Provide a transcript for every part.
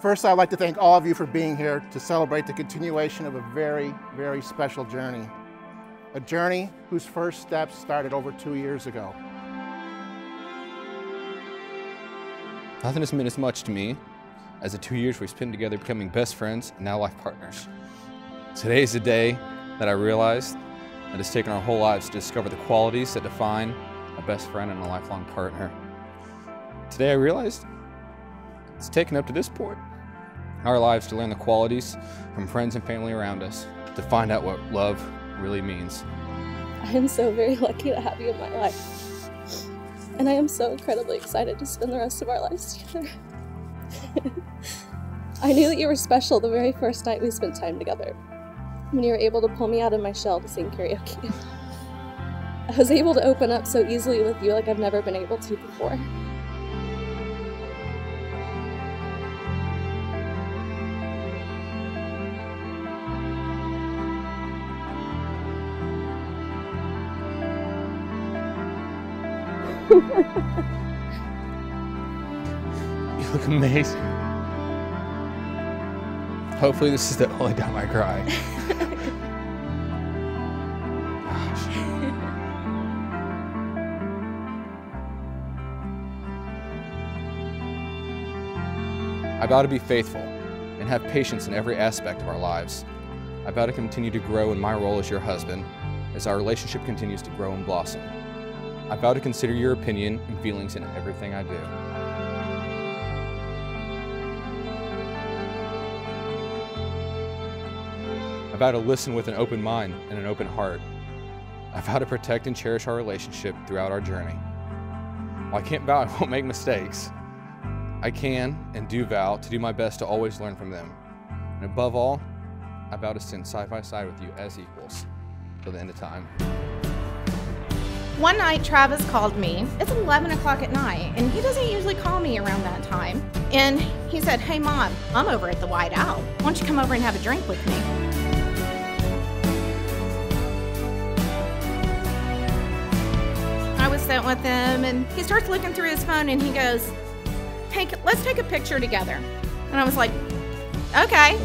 First, I'd like to thank all of you for being here to celebrate the continuation of a very, very special journey. A journey whose first steps started over two years ago. Nothing has meant as much to me as the two years we've spent together becoming best friends and now life partners. Today is the day that I realized that it's taken our whole lives to discover the qualities that define a best friend and a lifelong partner. Today I realized it's taken up to this point our lives to learn the qualities from friends and family around us to find out what love really means. I am so very lucky to have you in my life. And I am so incredibly excited to spend the rest of our lives together. I knew that you were special the very first night we spent time together, when you were able to pull me out of my shell to sing karaoke. I was able to open up so easily with you like I've never been able to before. you look amazing. Hopefully this is the only time I cry. I vow to be faithful and have patience in every aspect of our lives. I vow to continue to grow in my role as your husband as our relationship continues to grow and blossom. I vow to consider your opinion and feelings in everything I do. I vow to listen with an open mind and an open heart. I vow to protect and cherish our relationship throughout our journey. While I can't vow I won't make mistakes, I can and do vow to do my best to always learn from them. And above all, I vow to stand side by side with you as equals till the end of time. One night, Travis called me. It's 11 o'clock at night, and he doesn't usually call me around that time. And he said, Hey, Mom, I'm over at the White Owl. Why don't you come over and have a drink with me? I was sitting with him, and he starts looking through his phone, and he goes, Hey, let's take a picture together. And I was like, Okay.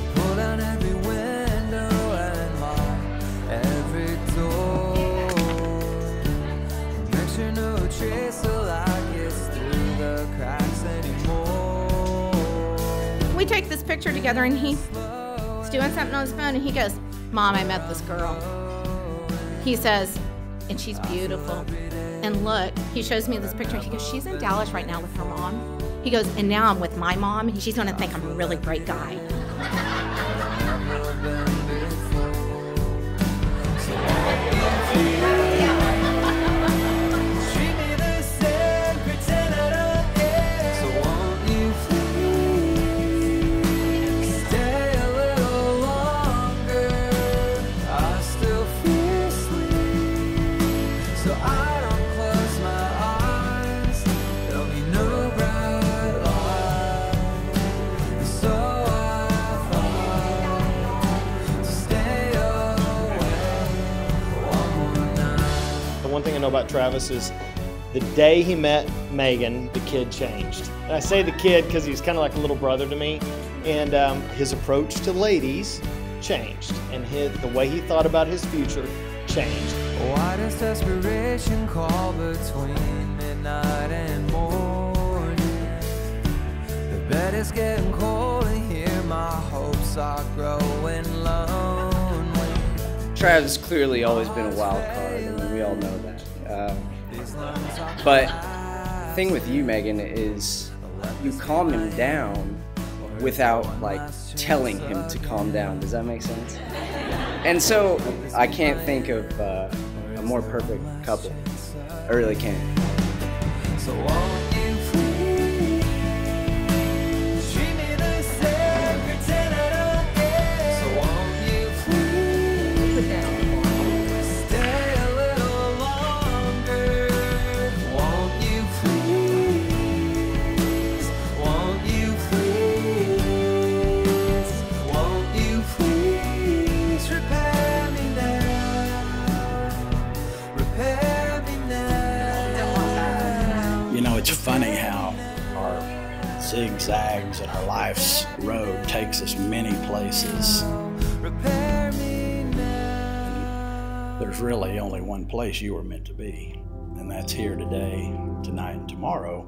We take this picture together and he's doing something on his phone and he goes, Mom, I met this girl. He says, and she's beautiful. And look, he shows me this picture. He goes, She's in Dallas right now with her mom. He goes, and now I'm with my mom. She's gonna think I'm a really great guy. Travis is the day he met Meagan, the kid changed. And I say the kid because he's kind of like a little brother to me. And um, his approach to ladies changed. And his, the way he thought about his future changed. Why does desperation call between midnight and morning? The bed is getting cold and here my hopes are growing lonely. Trav's clearly always been a wild card, and we all know that. Um, but the thing with you, Meagan, is you calm him down without like telling him to calm down. Does that make sense? And so I can't think of uh, a more perfect couple. I really can't. Zigzags and our life's road takes us many places. There's really only one place you were meant to be, and that's here today, tonight, and tomorrow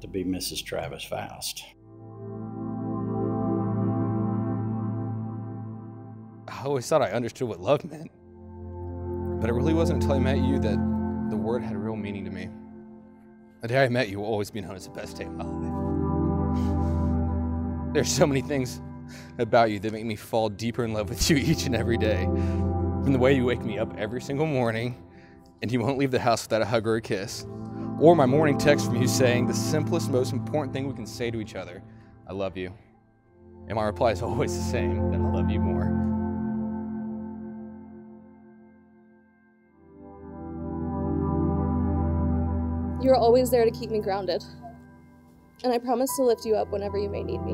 to be Mrs. Travis Faust. I always thought I understood what love meant. But it really wasn't until I met you that the word had real meaning to me. The day I met you will always be known as the best day of my life. There's so many things about you that make me fall deeper in love with you each and every day. From the way you wake me up every single morning and you won't leave the house without a hug or a kiss, or my morning text from you saying the simplest, most important thing we can say to each other I love you. And my reply is always the same that I love you more. You're always there to keep me grounded. And I promise to lift you up whenever you may need me.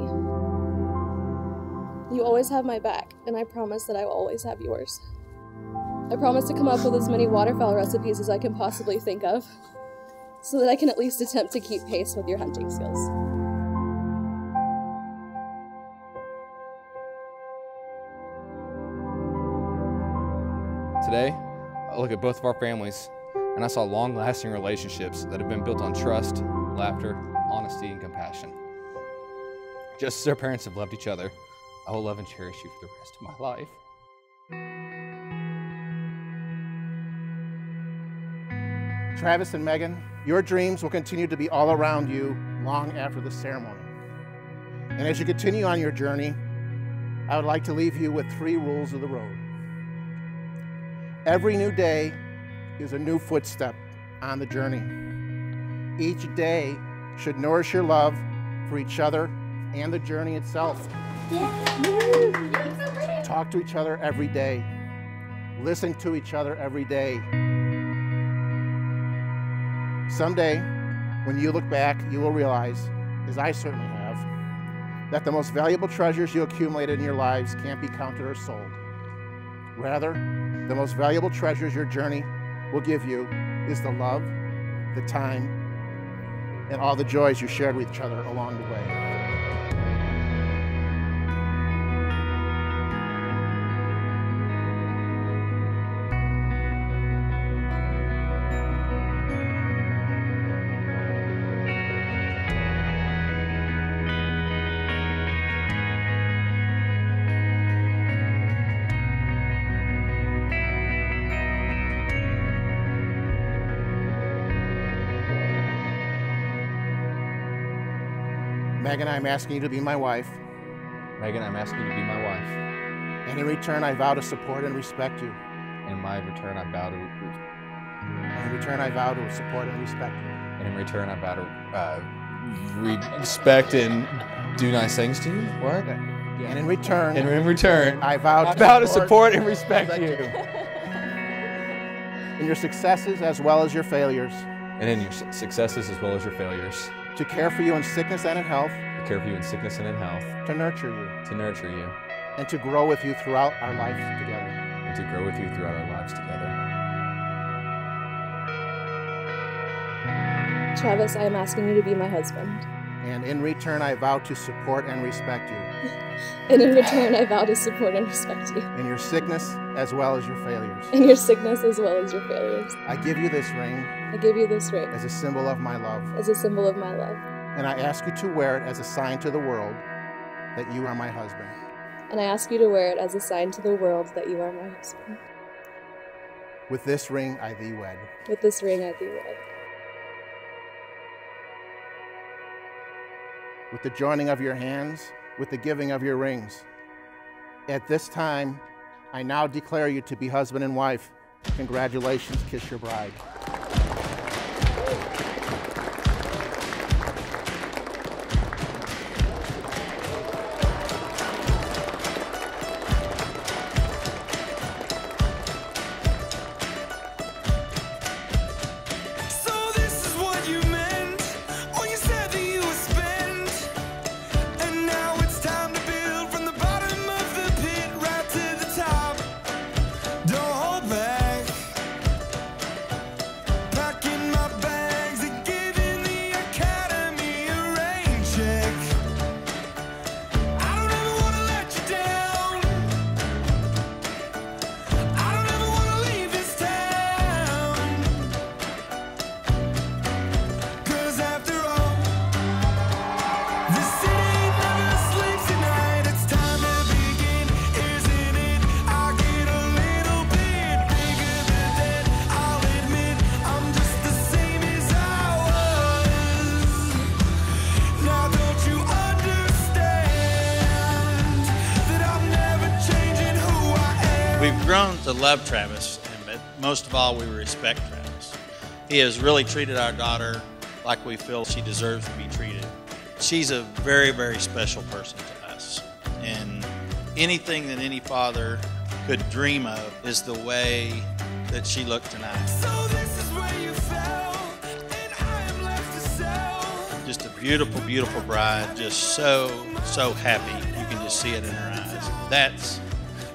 You always have my back, and I promise that I will always have yours. I promise to come up with as many waterfowl recipes as I can possibly think of, so that I can at least attempt to keep pace with your hunting skills. Today, I look at both of our families and I saw long lasting relationships that have been built on trust, laughter, honesty, and compassion. Just as our parents have loved each other, I will love and cherish you for the rest of my life. Travis and Meagan, your dreams will continue to be all around you long after the ceremony. And as you continue on your journey, I would like to leave you with three rules of the road. Every new day is a new footstep on the journey. Each day should nourish your love for each other and the journey itself. Talk to each other every day. Listen to each other every day. Someday, when you look back, you will realize, as I certainly have, that the most valuable treasures you accumulated in your lives can't be counted or sold. Rather, the most valuable treasures your journey will give you is the love, the time, and all the joys you shared with each other along the way. Meagan, I'm asking you to be my wife, Meagan, I'm asking you to be my wife. and in return, I vow to support and respect you. In my return, I vow to, And in return, I vow to support and respect you. and in return, I vow to uh, re- respect and do nice things to you. What? Yeah. And in return, And in return, I vow I to, vow to support and respect respect you. in your successes as well as your failures, And in your successes as well as your failures, to care for you in sickness and in health, to care for you in sickness and in health, to nurture you, to nurture you, and to grow with you throughout our lives together. and to grow with you throughout our lives together. Travis, I am asking you to be my husband. And in return, I vow to support and respect you And in return, I vow to support and respect you. in your sickness as well as your failures. In your sickness as well as your failures. I give you this ring I give you this ring as a symbol of my love, as a symbol of my love. and I ask you to wear it as a sign to the world that you are my husband. And I ask you to wear it as a sign to the world that you are my husband. With this ring, I thee wed. With this ring, I thee wed. With the joining of your hands, with the giving of your rings. At this time, I now declare you to be husband and wife. Congratulations, kiss your bride. To love Travis, and but most of all, we respect Travis. He has really treated our daughter like we feel she deserves to be treated. She's a very, very special person to us, and anything that any father could dream of is the way that she looked tonight. So this is where you fell, and I am left to sell. Just a beautiful, beautiful bride, just so, so happy. You can just see it in her eyes. That's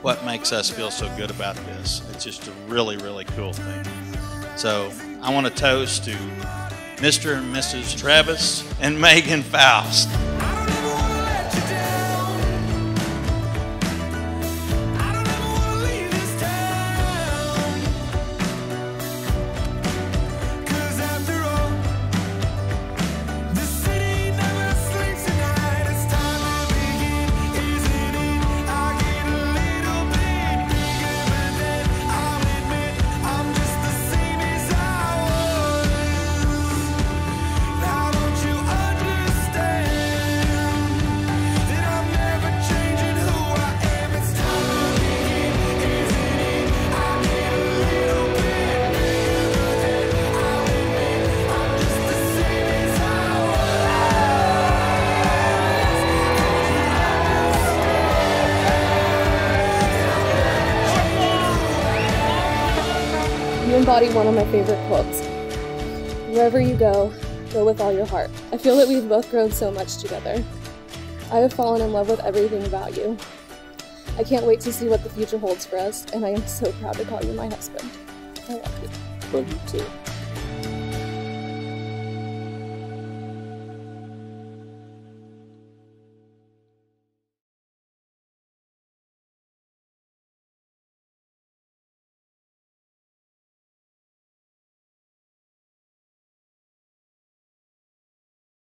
what makes us feel so good about this. It's just a really, really cool thing. So I want to toast to Mr. and Mrs. Travis and Meagan Faust. Embody one of my favorite quotes. Wherever you go, go with all your heart. I feel that we've both grown so much together. I have fallen in love with everything about you. I can't wait to see what the future holds for us, and I am so proud to call you my husband. I love you. Love you too.